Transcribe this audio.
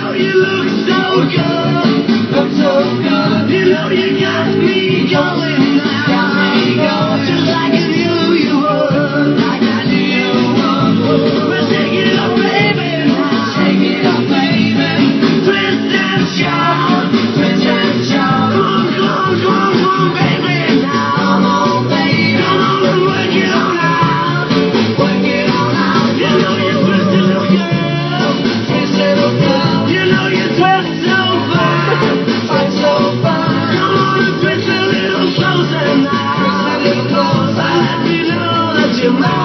know you look so good, look so good. You know you got me going. tomorrow.